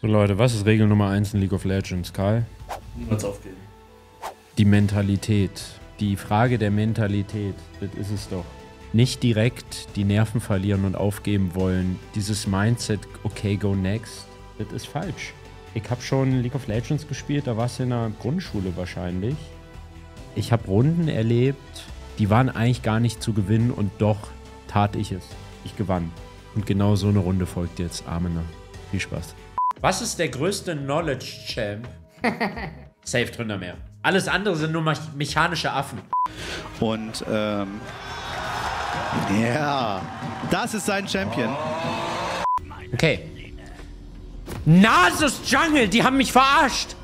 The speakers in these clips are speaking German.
So Leute, was ist Regel Nummer 1 in League of Legends, Karl? Niemals aufgeben. Die Mentalität. Die Frage der Mentalität, das ist es doch. Nicht direkt die Nerven verlieren und aufgeben wollen. Dieses Mindset, okay, go next, das ist falsch. Ich habe schon League of Legends gespielt, da war es in der Grundschule wahrscheinlich. Ich habe Runden erlebt, die waren eigentlich gar nicht zu gewinnen und doch tat ich es. Ich gewann. Und genau so eine Runde folgt jetzt. Amen. Viel Spaß. Was ist der größte Knowledge Champ? Safe drunter mehr. Alles andere sind nur mech- mechanische Affen. Und ähm, ja, das ist sein Champion. Okay. Nasus Jungle, die haben mich verarscht.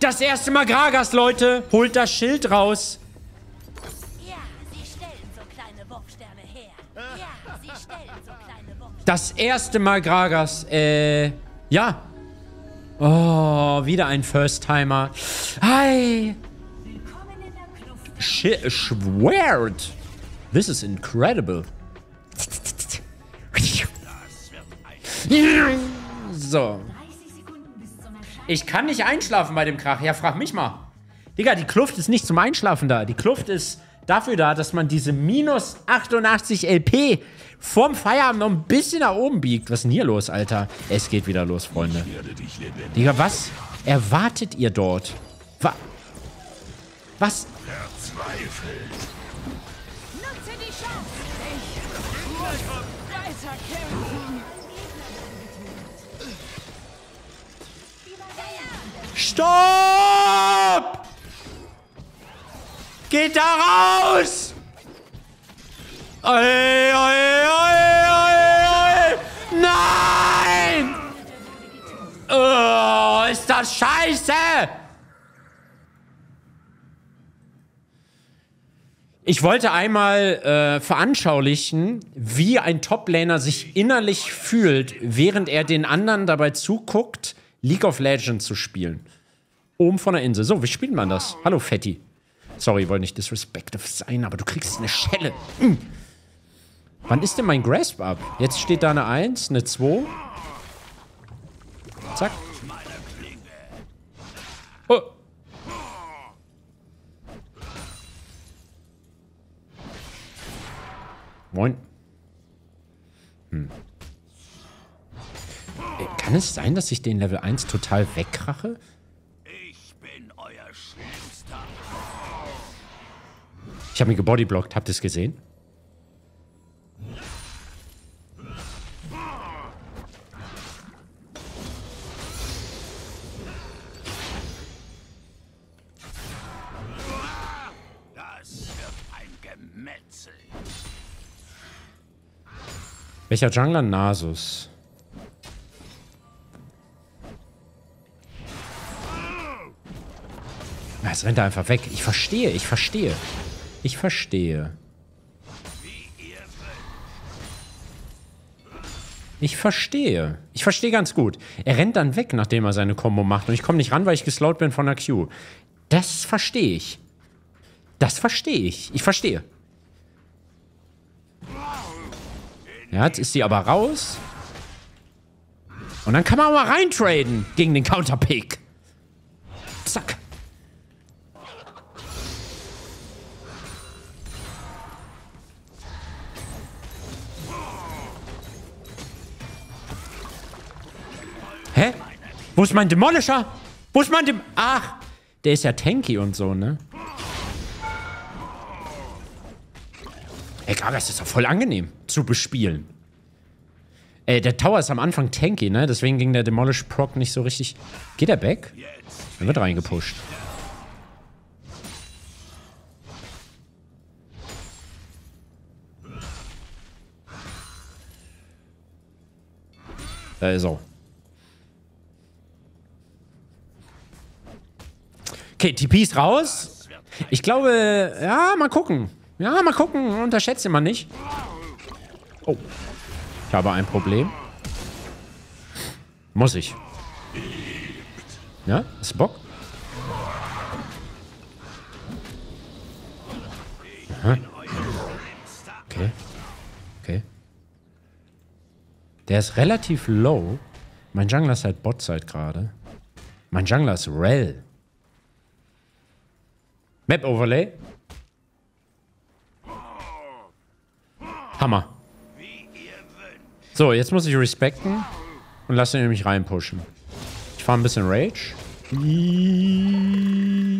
Das erste Mal Gragas, Leute. Holt das Schild raus. Ja, sie stellen so kleine Wurfsterne her. Ja, sie stellen so kleine Wurfsterne. Das erste Mal Gragas. Äh, ja. Oh, wieder ein First-Timer. Hi. Sh Schwert. This is incredible. So. Ich kann nicht einschlafen bei dem Krach. Ja, frag mich mal. Digga, die Kluft ist nicht zum Einschlafen da. Die Kluft ist dafür da, dass man diese minus 88 LP vorm Feierabend noch ein bisschen nach oben biegt. Was ist denn hier los, Alter? Es geht wieder los, Freunde. Digga, was erwartet ihr dort? Wa was? Nutze die Chance. Ich muss weiterkämpfen. Stopp! Geht da raus! Oi, oi, oi, oi. Nein! Oh, ist das scheiße! Ich wollte einmal äh, veranschaulichen, wie ein Toplaner sich innerlich fühlt, während er den anderen dabei zuguckt, League of Legends zu spielen. Oben von der Insel. So, wie spielt man das? Hallo, Fetti. Sorry, ich wollte nicht disrespectful sein, aber du kriegst eine Schelle. Mm. Wann ist denn mein Grasp ab? Jetzt steht da eine 1, eine 2. Zack. Oh. Moin. Hm. Äh, Kann es sein, dass ich den Level 1 total wegkrache? Ich habe ihn gebodyblockt. Habt ihr es gesehen? Welcher Jungler? Nasus. Na, Jetzt rennt einfach weg. Ich verstehe, ich verstehe. Ich verstehe. Ich verstehe. Ich verstehe ganz gut. Er rennt dann weg, nachdem er seine Combo macht. Und ich komme nicht ran, weil ich geslowt bin von der Q. Das verstehe ich. Das verstehe ich. Ich verstehe. Ja, jetzt ist sie aber raus. Und dann kann man auch mal reintraden gegen den Counterpick. Zack. Hä? Wo ist mein Demolisher? Wo ist mein Dem... Ach, der ist ja tanky und so, ne? Ey, Gragas ist doch voll angenehm zu bespielen. Ey, der Tower ist am Anfang tanky, ne? Deswegen ging der Demolish Proc nicht so richtig. Geht er back? Er wird reingepusht. Ist er. Okay, TP ist raus. Ich glaube, ja, mal gucken. Ja, mal gucken. Unterschätze man nicht. Oh. Ich habe ein Problem. Muss ich. Ja, ist Bock? Aha. Okay. Okay. Der ist relativ low. Mein Jungler ist halt Botside gerade. Mein Jungler ist Rel. Map Overlay. Hammer. So, jetzt muss ich respekten und lasse ihn nämlich reinpushen. Ich fahre ein bisschen Rage.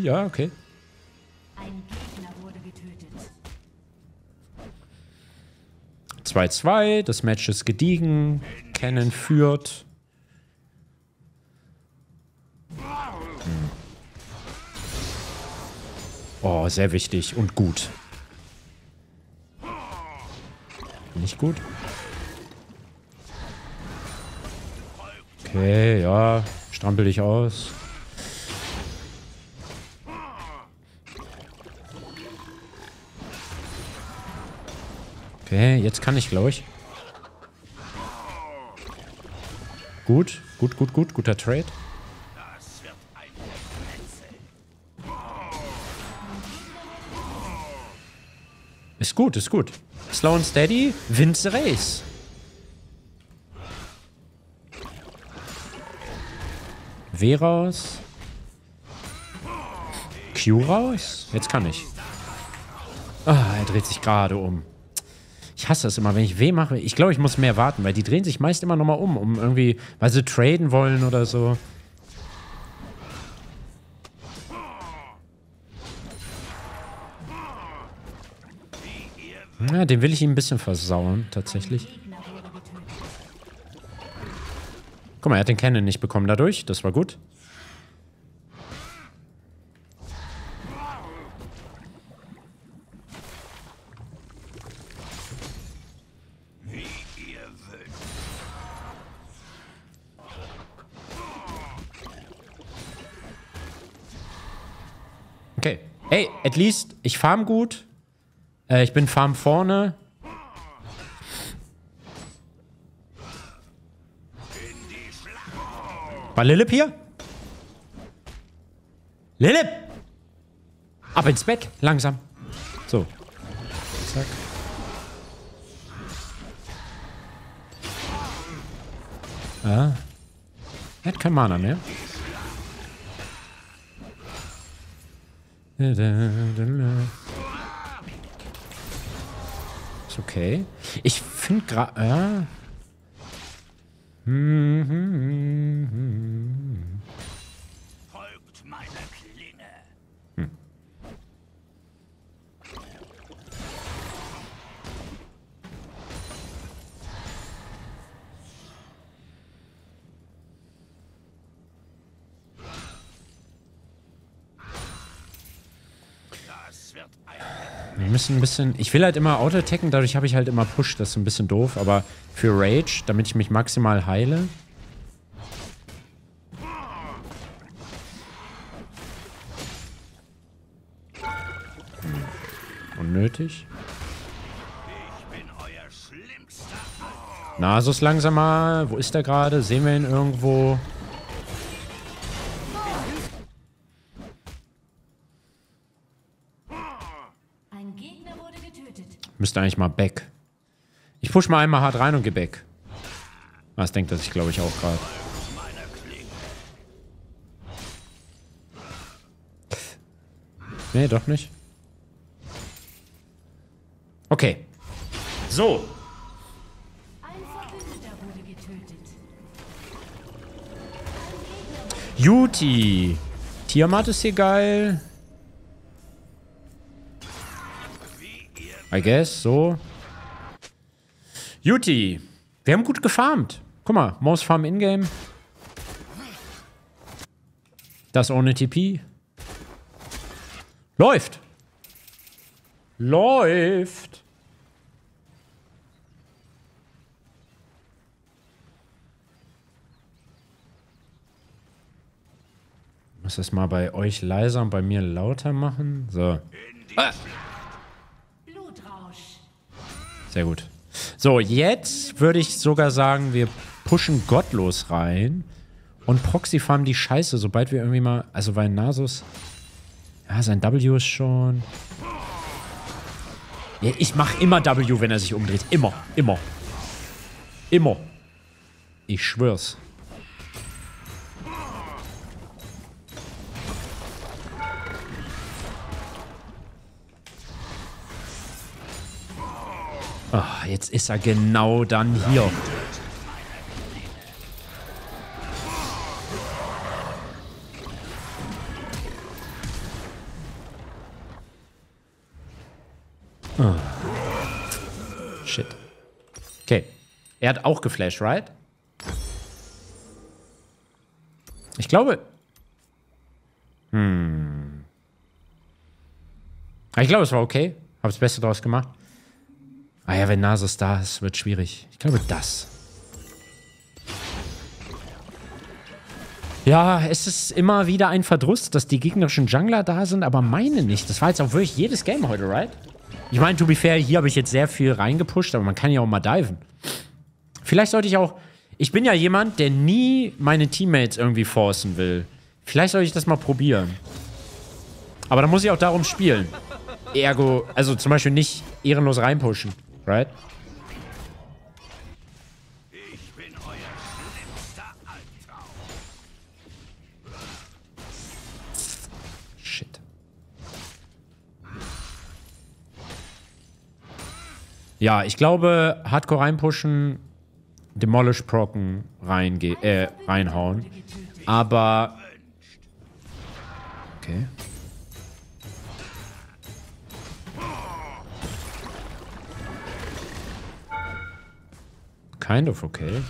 Ja, okay. Ein Gegner wurde getötet. 2-2, das Match ist gediegen. Cannon führt. Oh, sehr wichtig und gut. Nicht gut? Okay, ja. Strampel dich aus. Okay, jetzt kann ich, glaube ich. Gut, gut, gut, gut. Guter Trade. Ist gut, ist gut. Slow and steady, wins the race. W raus. Q raus. Jetzt kann ich. Ah, er dreht sich gerade um. Ich hasse das immer, wenn ich W mache. Ich glaube, ich muss mehr warten, weil die drehen sich meist immer nochmal um, um irgendwie, weil sie traden wollen oder so. Ja, den will ich ihm ein bisschen versauen, tatsächlich. Guck mal, er hat den Cannon nicht bekommen dadurch. Das war gut. Okay. Hey, at least, ich farm gut. Äh, ich bin farm vorne. War Lilip hier? Lilip! Ab ins Bett, langsam. So. Zack. Ah. Er hat kein Mana mehr. Ist okay. Ich finde gerade. Ja. Wir müssen ein bisschen. Ich will halt immer Auto-Attacken, dadurch habe ich halt immer Push. Das ist ein bisschen doof, aber für Rage, damit ich mich maximal heile. Hm. Unnötig. Nasus langsamer. Wo ist er gerade? Sehen wir ihn irgendwo? Müsste eigentlich mal back. Ich push mal einmal hart rein und geh back. Das denkt er sich, glaube ich, auch gerade. Nee, doch nicht. Okay. So. Juti. Tiamat ist hier geil. I guess, so. Juti. Wir haben gut gefarmt. Guck mal, Most Farm Ingame. Das ohne TP. Läuft. Läuft. Muss das mal bei euch leiser und bei mir lauter machen. So. Blutrausch. Sehr gut. So, jetzt würde ich sogar sagen, wir pushen gottlos rein und Proxy farmen die Scheiße, sobald wir irgendwie mal. Also, weil Nasus. Ja, sein W ist schon. Ja, ich mache immer W, wenn er sich umdreht. Immer, immer. Immer. Ich schwör's. Ah, jetzt ist er genau dann hier. Ah. Shit. Okay. Er hat auch geflasht, right? Ich glaube. Hm. Ich glaube, es war okay. Habe das Beste draus gemacht. Ah ja, wenn Nasus da ist, wird schwierig. Ich glaube, das. Ja, es ist immer wieder ein Verdruss, dass die gegnerischen Jungler da sind, aber meine nicht. Das war jetzt auch wirklich jedes Game heute, right? Ich meine, to be fair, hier habe ich jetzt sehr viel reingepusht, aber man kann ja auch mal diven. Vielleicht sollte ich auch... Ich bin ja jemand, der nie meine Teammates irgendwie forcen will. Vielleicht sollte ich das mal probieren. Aber dann muss ich auch darum spielen. Ergo, also zum Beispiel nicht ehrenlos reinpushen. Right? Ich bin euer schlimmster Albtraum. Shit. Ja, ich glaube, Hardcore reinpushen, Demolish procken, reinge äh, reinhauen. Aber. Okay. Kind of okay.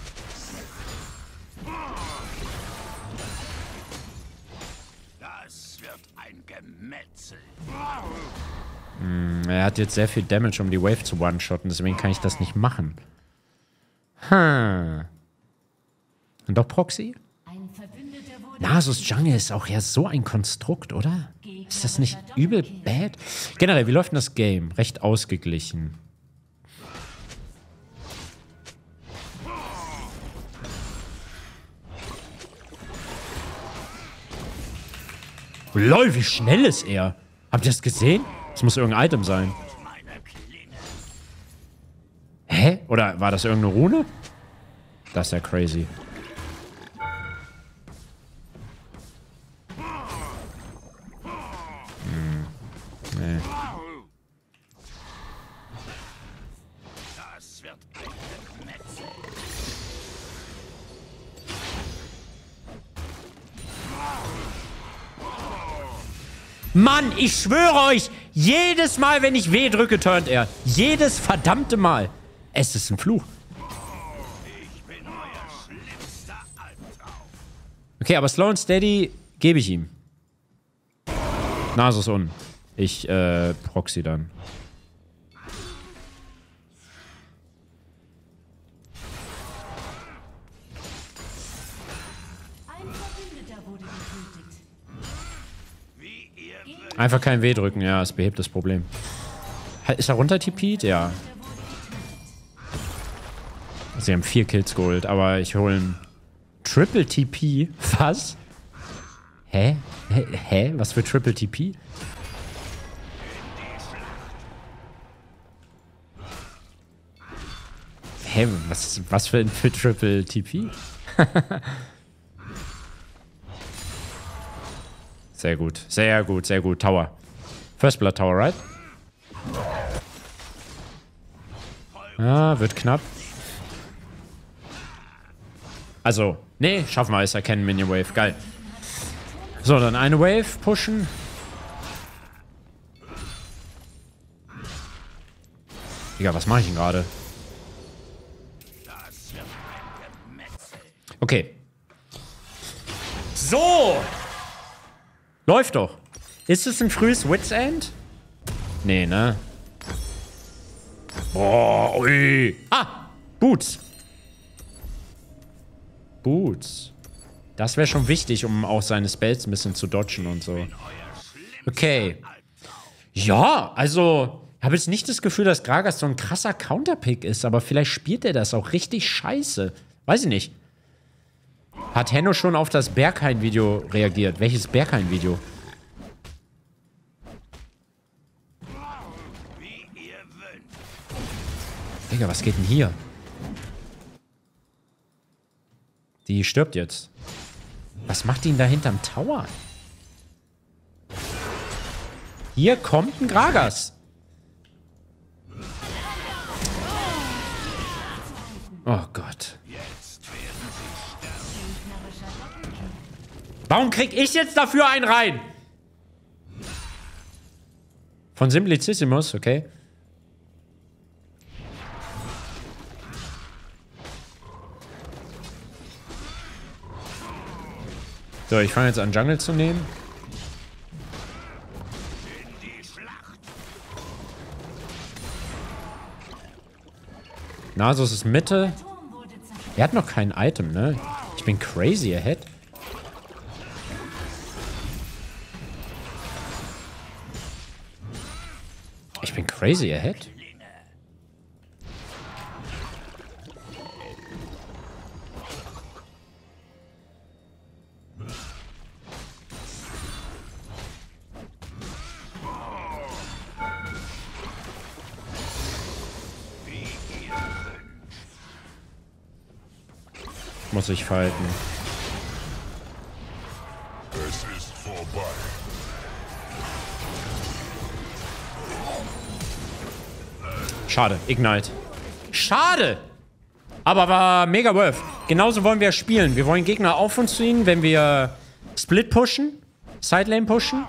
Das wird ein Gemetzel. Er hat jetzt sehr viel Damage, um die Wave zu one-shotten, deswegen kann ich das nicht machen. Hm. Und doch Proxy? Nasus Jungle ist auch ja so ein Konstrukt, oder? Ist das nicht übel bad? Generell, wie läuft denn das Game? Recht ausgeglichen. Lol, wie schnell ist er? Habt ihr das gesehen? Das muss irgendein Item sein. Hä? Oder war das irgendeine Rune? Das ist ja crazy. Ich schwöre euch, jedes Mal, wenn ich W drücke, turnt er. Jedes verdammte Mal. Es ist ein Fluch. Okay, aber Slow and Steady gebe ich ihm. Nasus un. Ich, äh, proxy dann. Einfach kein W drücken, ja, es behebt das Problem. Ist er runter TP'd? Ja. Sie haben vier Kills geholt, aber ich hole einen Triple TP. Was? Hä? Hä? Hä? Was für Triple TP? Hä? Was, was für, für Triple TP? sehr gut, sehr gut, sehr gut. Tower. First Blood Tower, right? Ah, wird knapp. Also, nee, schaffen wir es. Erkennen Minion Wave. Geil. So, dann eine Wave pushen. Digga, was mache ich denn gerade? Okay. So! Läuft doch. Ist es ein frühes Wits End? Nee, ne? Boah, ui. Ah! Boots. Boots. Das wäre schon wichtig, um auch seine Spells ein bisschen zu dodgen und so. Okay. Ja, also, ich habe jetzt nicht das Gefühl, dass Gragas so ein krasser Counterpick ist, aber vielleicht spielt er das auch richtig scheiße. Weiß ich nicht. Hat Henno schon auf das Berghain-Video reagiert? Welches Berghain-Video? Digga, was geht denn hier? Die stirbt jetzt. Was macht die denn da hinterm Tower? Hier kommt ein Gragas. Oh Gott. Warum krieg ich jetzt dafür einen rein? Von Simplicissimus, okay. So, ich fange jetzt an, Jungle zu nehmen. Nasus ist Mitte. Er hat noch kein Item, ne? Ich bin crazy ahead. Crazy ahead. Muss ich fighten. Schade, Ignite. Schade! Aber war mega worth. Genauso wollen wir spielen. Wir wollen Gegner auf uns ziehen, wenn wir Split pushen, Sidelane pushen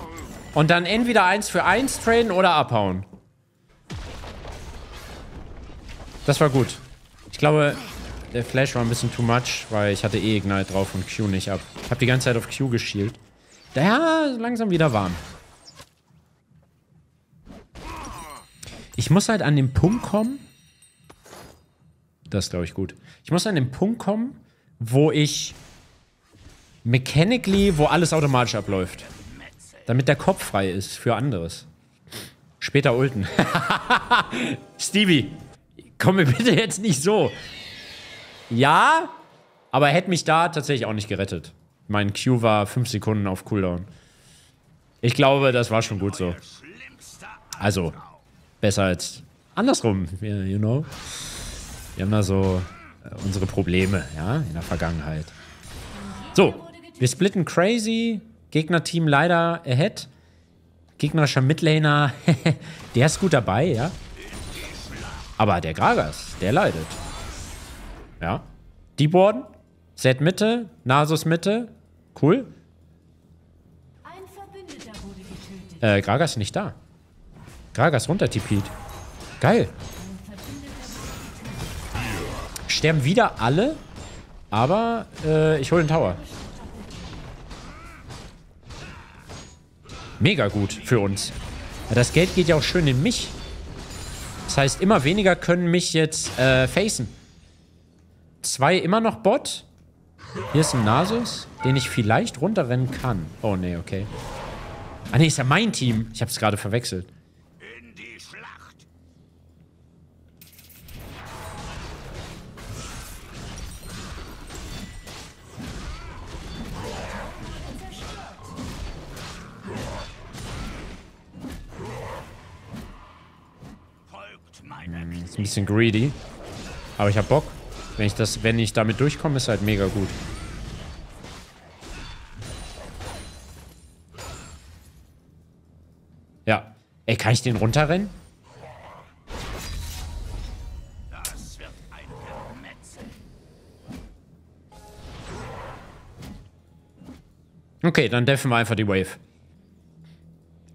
und dann entweder eins für eins traden oder abhauen. Das war gut. Ich glaube, der Flash war ein bisschen too much, weil ich hatte eh Ignite drauf und Q nicht ab. Ich habe die ganze Zeit auf Q geschielt. Ja, langsam wieder warm. Ich muss halt an den Punkt kommen. Das ist, glaube ich, gut. Ich muss an den Punkt kommen, wo ich mechanically, wo alles automatisch abläuft. Damit der Kopf frei ist für anderes. Später ulten. Stevie, komm mir bitte jetzt nicht so. Ja, aber er hätte mich da tatsächlich auch nicht gerettet. Mein Q war 5 Sekunden auf Cooldown. Ich glaube, das war schon gut so. Also, besser als andersrum, you know. Wir haben da so äh, unsere Probleme, ja, in der Vergangenheit. So, wir splitten crazy. Gegnerteam leider ahead. Gegnerischer Midlaner, der ist gut dabei, ja. Aber der Gragas, der leidet. Ja. Deep Warden, Set Mitte, Nasus Mitte. Cool. Ein Verbündeter wurde getötet. Äh, Gragas ist nicht da. Gragas runtertipiert. Geil. Sterben wieder alle, aber äh, ich hole den Tower. Mega gut für uns. Das Geld geht ja auch schön in mich. Das heißt, immer weniger können mich jetzt äh, facen. Zwei immer noch Bot. Hier ist ein Nasus, den ich vielleicht runterrennen kann. Oh, nee, okay. Ah, nee, ist ja mein Team. Ich hab's gerade verwechselt. Meiner Ist ein bisschen greedy. Aber ich hab Bock. Wenn ich, das, wenn ich damit durchkomme, ist halt mega gut. Ja. Ey, kann ich den runterrennen? Okay, dann deffen wir einfach die Wave.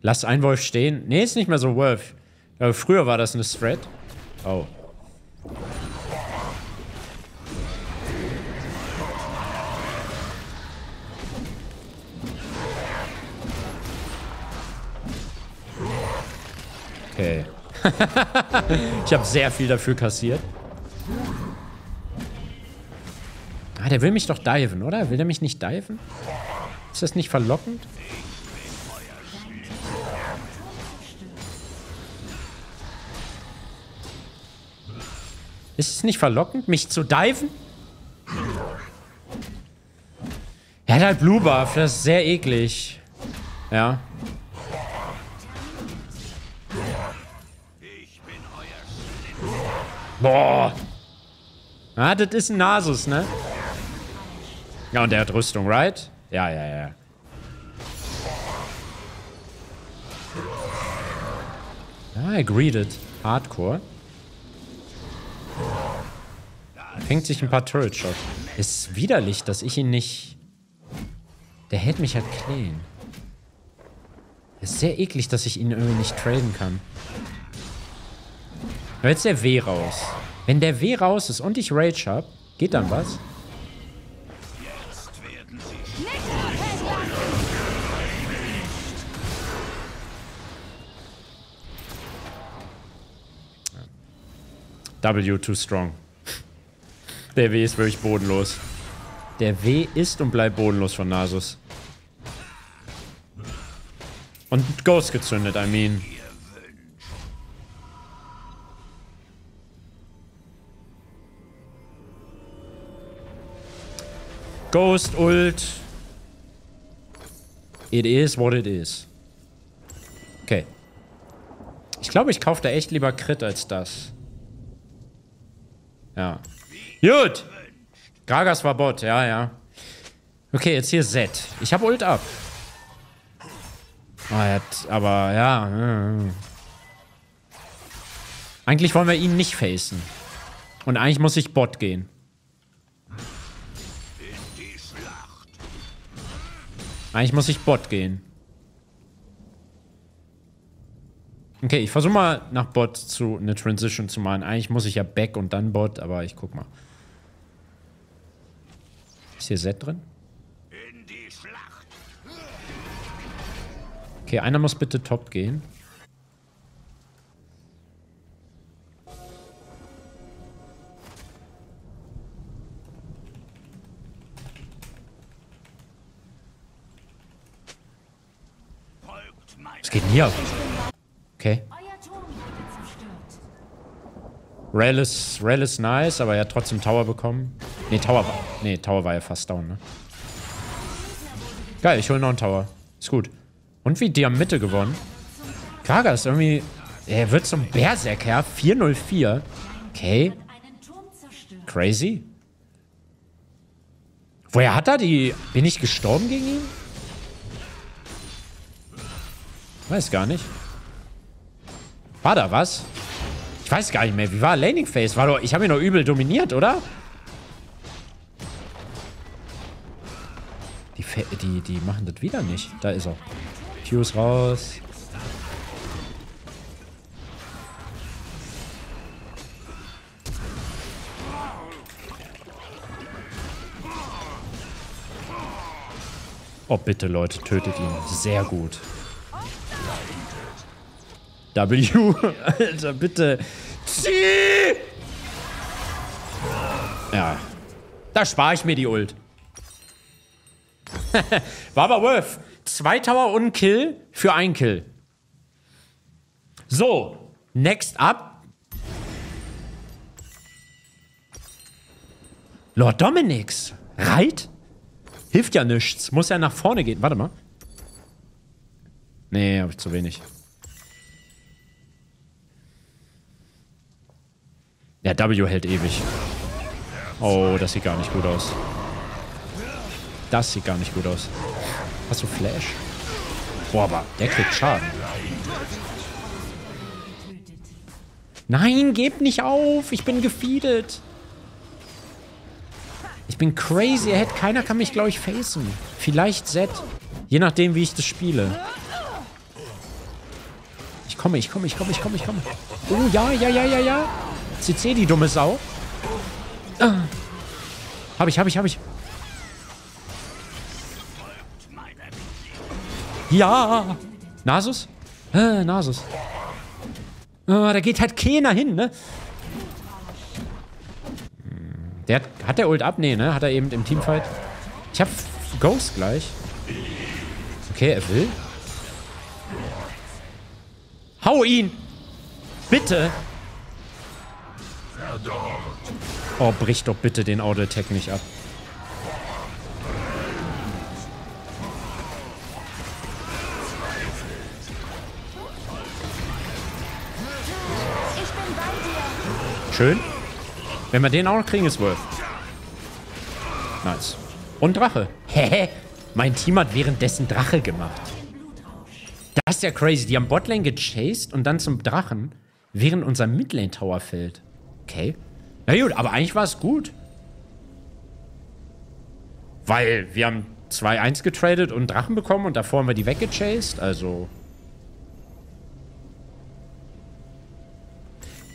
Lass ein Wolf stehen. Nee, ist nicht mehr so Wolf. Aber früher war das eine Thread. Oh. Okay. ich habe sehr viel dafür kassiert. Ah, der will mich doch diven, oder? Will der mich nicht diven? Ist das nicht verlockend? Ist es nicht verlockend, mich zu diven? Er hat halt Blue Buff, das ist sehr eklig. Ja. Boah. Ah, das ist ein Nasus, ne? Ja, und der hat Rüstung, right? Ja, ja, ja. Ah, er greeted. Hardcore. Fängt sich ein paar Turret-Shots. Ist widerlich, dass ich ihn nicht... Der hält mich halt clean. Ist sehr eklig, dass ich ihn irgendwie nicht traden kann. Aber jetzt der W raus. Wenn der W raus ist und ich Rage hab, geht dann was? W too strong. Der W ist wirklich bodenlos. Der W ist und bleibt bodenlos von Nasus. Und Ghost gezündet, I mean. Ghost Ult. It is what it is. Okay. Ich glaube, ich kaufe da echt lieber Crit als das. Ja. Gut. Gragas war Bot, ja, ja. Okay, jetzt hier Z. Ich habe Ult ab. Oh, er hat, aber ja. äh. Eigentlich wollen wir ihn nicht facen. Und eigentlich muss ich Bot gehen. Eigentlich muss ich Bot gehen. Okay, ich versuche mal nach Bot zu eine Transition zu machen. Eigentlich muss ich ja Back und dann Bot, aber ich guck mal. Ist hier Z drin? Okay, einer muss bitte Top gehen. Es geht nie ab. Okay. Rail ist, Rail ist nice, aber er hat trotzdem Tower bekommen. Nee, Tower war, nee, Tower war ja fast down, ne? Geil, ich hole noch einen Tower. Ist gut. Und wie, die haben Mitte gewonnen. Krager ist irgendwie... Er wird zum Berserker. 404. Okay. Crazy. Woher hat er die... Bin ich gestorben gegen ihn? Weiß gar nicht. War da was? Ich weiß gar nicht mehr. Wie war Laning Phase? War doch, ich habe ihn doch übel dominiert, oder? Die, die machen das wieder nicht. Da ist er. Fuse raus. Oh, bitte, Leute, tötet ihn. Sehr gut. W. Alter, bitte. Zieh! Ja. Da spare ich mir die Ult. Aber worth. Zwei Tower und Kill für ein Kill. So. Next up. Lord Dominix. Reit? Hilft ja nichts. Muss ja nach vorne gehen. Warte mal. Nee, hab ich zu wenig. Ja, W hält ewig. Oh, das sieht gar nicht gut aus. Das sieht gar nicht gut aus. Hast du Flash? Boah, aber der kriegt Schaden. Nein, gebt nicht auf. Ich bin gefeedet. Ich bin crazy. Hätte, keiner kann mich, glaube ich, facen. Vielleicht Z. Je nachdem, wie ich das spiele. Ich komme, ich komme, ich komme, ich komme, ich komme. Oh, ja, ja, ja, ja, ja. CC, die dumme Sau. Ah. Hab ich, hab ich, hab ich. Ja. Nasus? Äh, Nasus. Ah, da geht halt keiner hin, ne? Hm, Der hat, hat der Ult ab? Nee, ne? Hat er eben im Teamfight. Ich hab Ghost gleich. Okay, er will. Hau ihn! Bitte! Oh, brich doch bitte den Auto-Attack nicht ab. Schön. Wenn wir den auch noch kriegen, ist worth. Nice. Und Drache. Hä? Mein Team hat währenddessen Drache gemacht. Das ist ja crazy. Die haben Botlane gechased und dann zum Drachen, während unser Midlane Tower fällt. Okay. Na gut, aber eigentlich war es gut. Weil wir haben 2-1 getradet und Drachen bekommen und davor haben wir die weggechased, also...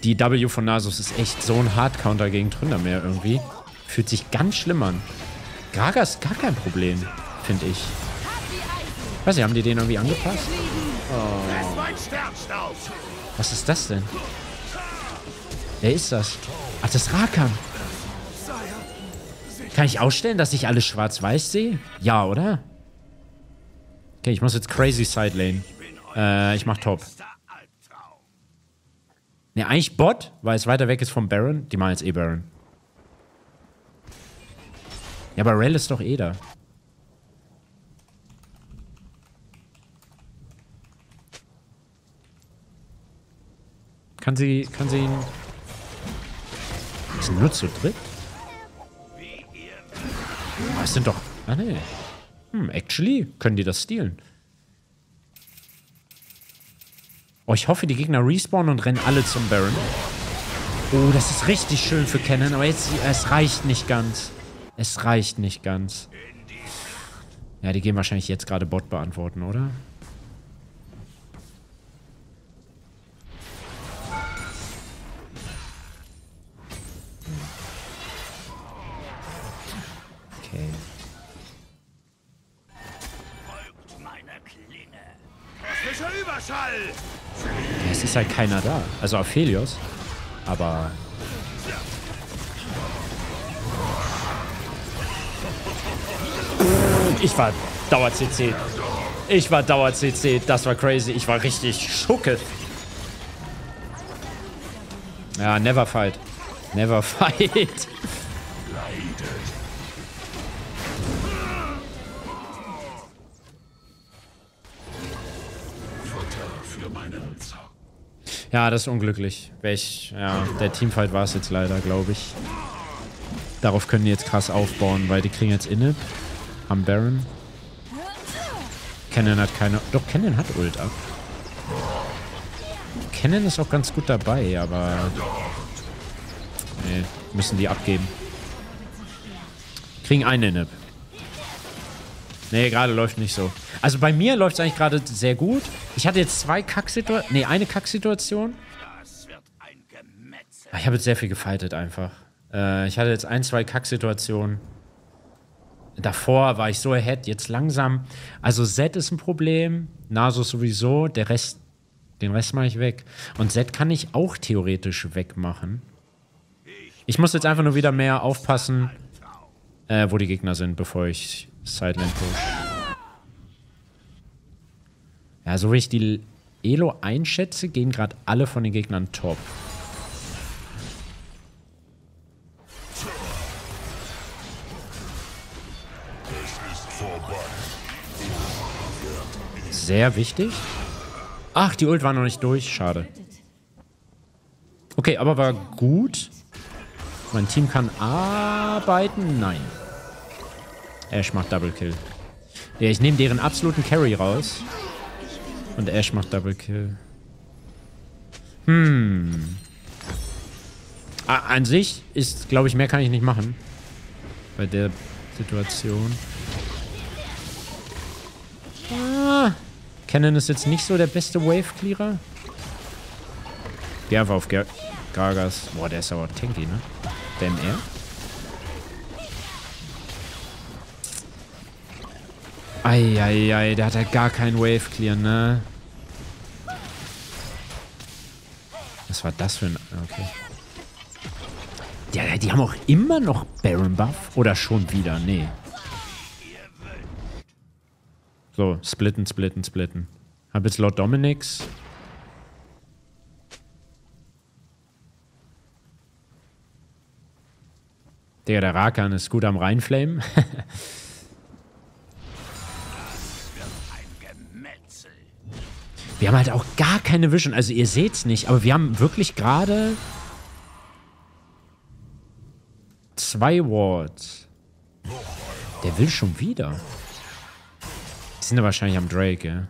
Die W von Nasus ist echt so ein Hard-Counter gegen Tründermeer irgendwie. Fühlt sich ganz schlimm an. Gragas ist gar kein Problem, finde ich. Weiß nicht, haben die den irgendwie angepasst? Sternstaub. Was ist das denn? Wer ist das? Ach, das ist Rakan. Kann ich ausstellen, dass ich alles schwarz-weiß sehe? Ja, oder? Okay, ich muss jetzt crazy side lane. Äh, ich mach top. Ne, eigentlich Bot, weil es weiter weg ist vom Baron. Die machen jetzt eh Baron. Ja, aber Rel ist doch eh da. Kann sie, kann sie ihn... Sind nur zu dritt? Aber es sind doch... Ah, ne. Hm, actually können die das stehlen. Oh, ich hoffe, die Gegner respawnen und rennen alle zum Baron. Oh, das ist richtig schön für Cannon, aber jetzt, es reicht nicht ganz. Es reicht nicht ganz. Ja, die gehen wahrscheinlich jetzt gerade Bot beantworten, oder? Ist halt keiner da. Also Aphelios. Aber. Ich war Dauer-CC. Ich war Dauer-CC. Das war crazy. Ich war richtig schucke. Ja, never fight. Never fight. Ja, das ist unglücklich. Welch, ja, der Teamfight war es jetzt leider, glaube ich. Darauf können die jetzt krass aufbauen, weil die kriegen jetzt Inhib. Am Baron. Kennen hat keine. Doch, Kennen hat Ult ab. Kennen ist auch ganz gut dabei, aber. Nee, müssen die abgeben. Kriegen einen Inhib. Nee, gerade läuft nicht so. Also bei mir läuft es eigentlich gerade sehr gut. Ich hatte jetzt zwei Kacksituationen. Nee, eine Kacksituation. Ah, Ich habe jetzt sehr viel gefightet einfach. Äh, ich hatte jetzt ein, zwei Kacksituationen. Davor war ich so ahead, jetzt langsam. Also Z ist ein Problem, Nasus sowieso, der Rest, den Rest mache ich weg. Und Z kann ich auch theoretisch wegmachen. Ich muss jetzt einfach nur wieder mehr aufpassen, äh, wo die Gegner sind, bevor ich Sideline push. Ja, so wie ich die Elo einschätze, gehen gerade alle von den Gegnern top. Sehr wichtig. Ach, die Ult war noch nicht durch. Schade. Okay, aber war gut. Mein Team kann arbeiten. Nein. Ash macht Double Kill. Ja, ich nehme deren absoluten Carry raus. Und Ash macht Double Kill. Hm. An sich ist, glaube ich, mehr kann ich nicht machen. Bei der Situation. Ah. Cannon ist jetzt nicht so der beste Wave-Clearer. Geh einfach auf Gargas. Boah, der ist aber tanky, ne? Der MR. Eieiei, der hat ja gar keinen Wave-Clear, ne? Was war das für ein... Okay. Ja, die haben auch immer noch Baron Buff. Oder schon wieder? Nee. So, splitten, splitten, splitten. Hab jetzt Lord Dominics. Digga, der Rakan ist gut am Reinflamen. Wir haben halt auch gar keine Vision. Also ihr seht's nicht, aber wir haben wirklich gerade zwei Wards. Der will schon wieder. Die sind ja wahrscheinlich am Drake, ja.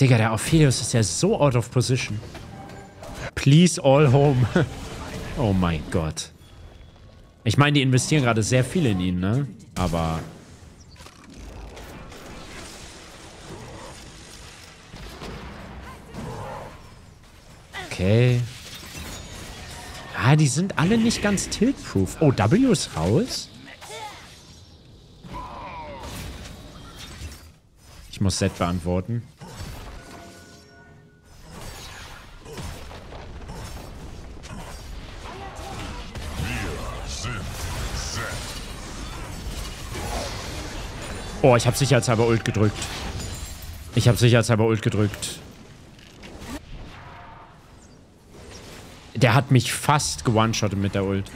Digga, der Orpheus ist ja so out of position. Please all home. oh mein Gott. Ich meine, die investieren gerade sehr viel in ihn, ne? Aber... Okay. Ah, die sind alle nicht ganz tilt-proof. Oh, W ist raus? Ich muss Set beantworten. Oh, ich habe sicherheitshalber Ult gedrückt. Ich habe sicherheitshalber Ult gedrückt. Der hat mich fast gewone-shottet mit der Ult.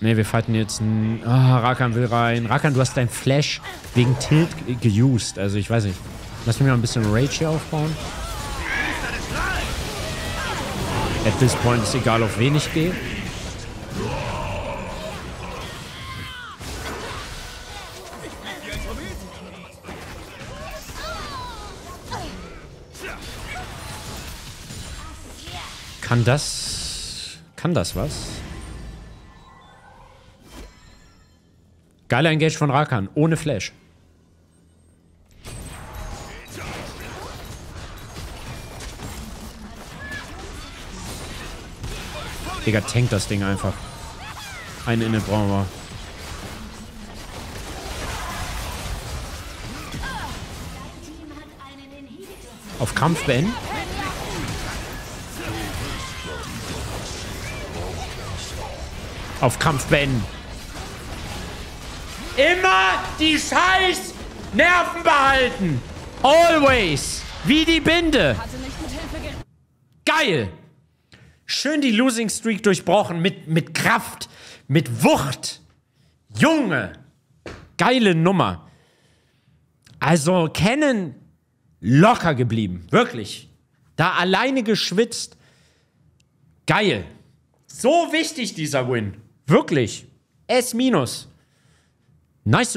Ne, wir fighten jetzt. Ah, Rakan will rein. Rakan, du hast dein Flash wegen Tilt ge- geused. Also ich weiß nicht. Lass mich mal ein bisschen Rage hier aufbauen. At this point ist egal, auf wen ich gehe. Kann das... Kann das was? Geiler Engage von Rakan, ohne Flash. Digga, tankt das Ding einfach. Ein Inne brauchen wir. Einen Auf Kampf beenden. Auf Kampf beenden. Immer die scheiß Nerven behalten. Always. Wie die Binde. Geil. Schön die Losing Streak durchbrochen mit, mit Kraft, mit Wucht. Junge. Geile Nummer. Also kennen locker geblieben. Wirklich. Da alleine geschwitzt. Geil. So wichtig dieser Win. Wirklich. S minus. Nice.